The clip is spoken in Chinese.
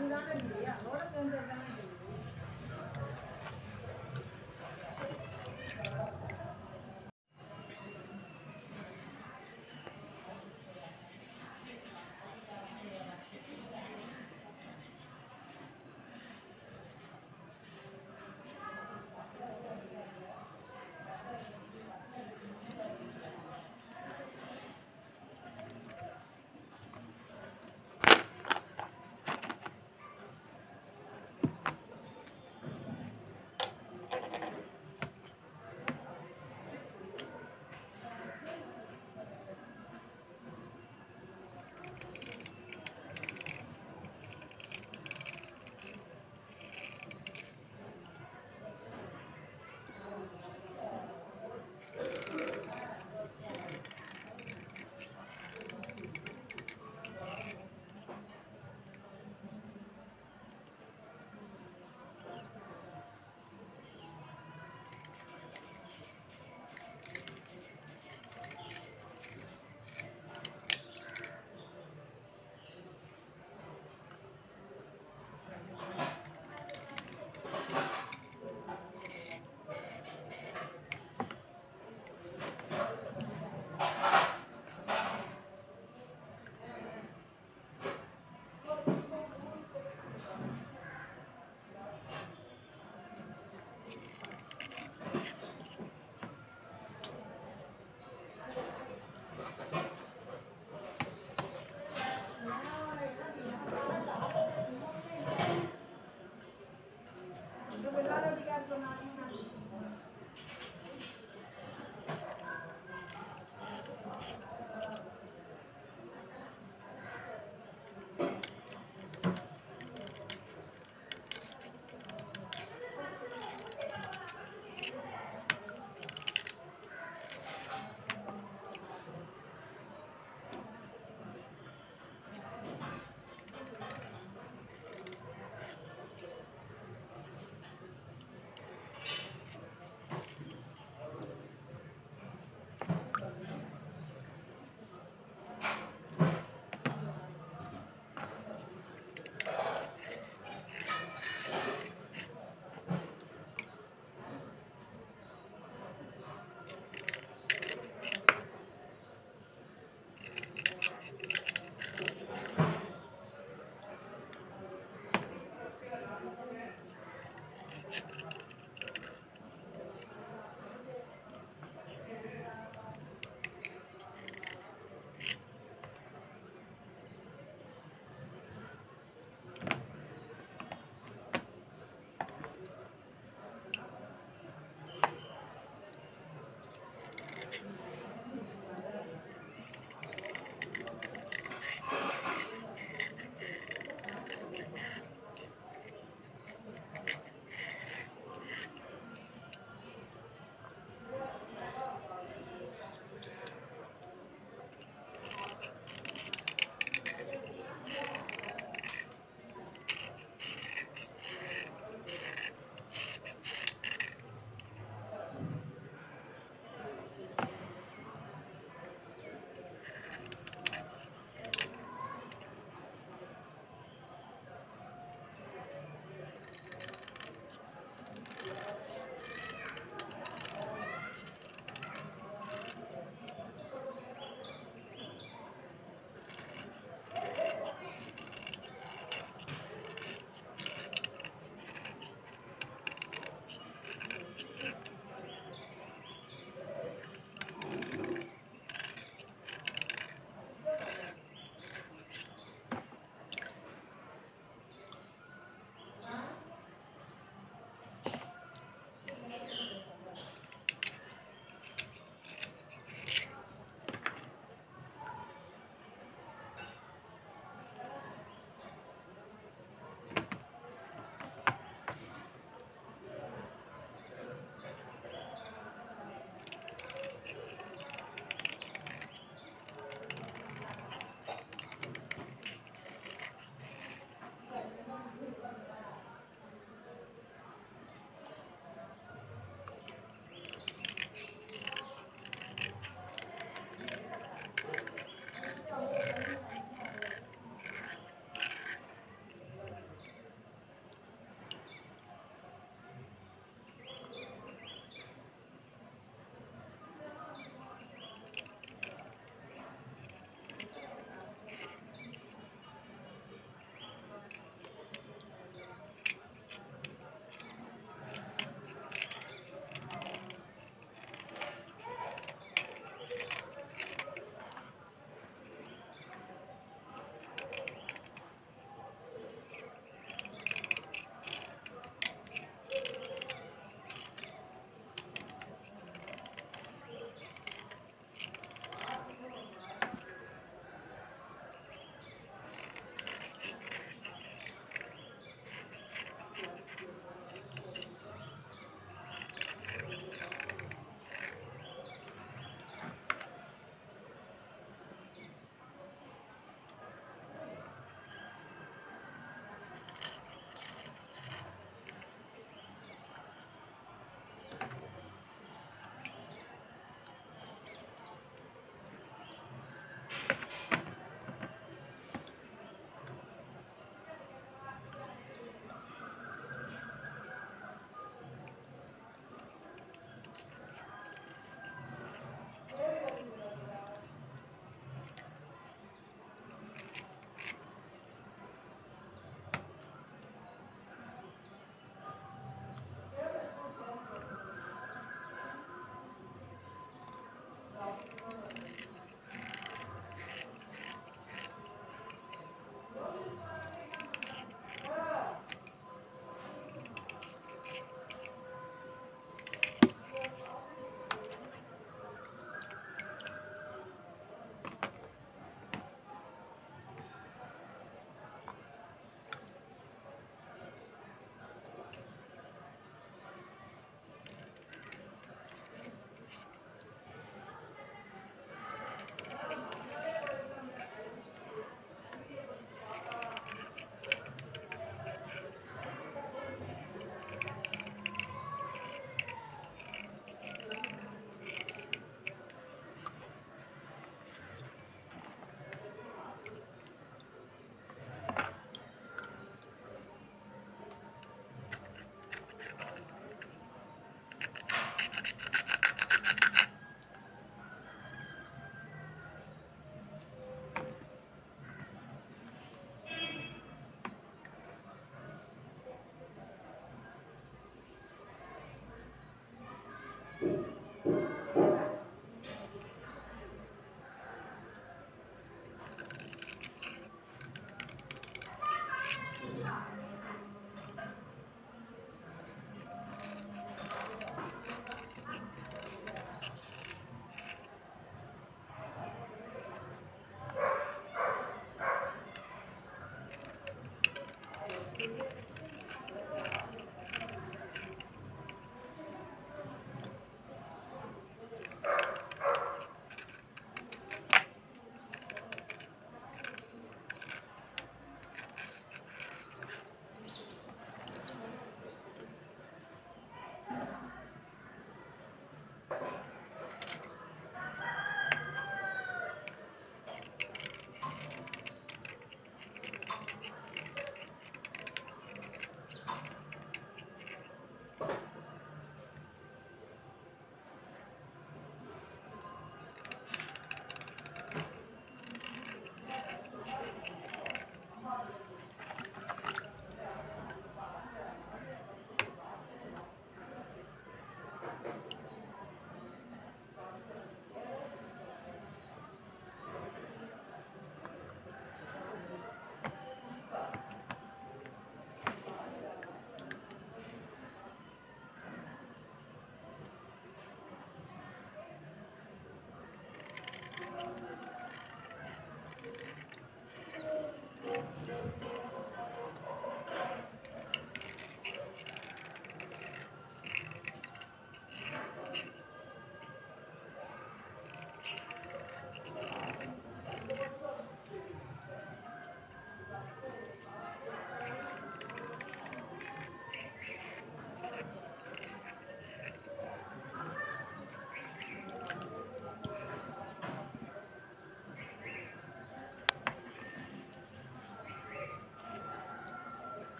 你让着你的呀老是跟着让着你